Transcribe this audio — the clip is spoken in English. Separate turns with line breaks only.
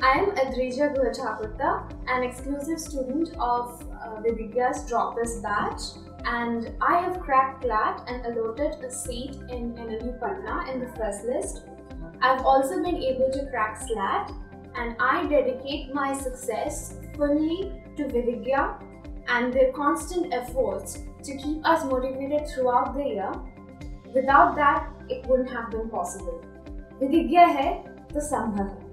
I am Adrija Guhathakurta, an exclusive student of uh, Vidhigya's Droppers batch and I have cracked CLAT and allotted a seat in NLU Patna in the first list. I've also been able to crack SLAT and I dedicate my success fully to Vidhigya and their constant efforts to keep us motivated throughout the year. Without that, it wouldn't have been possible. Vidigya hai to sambhav hai.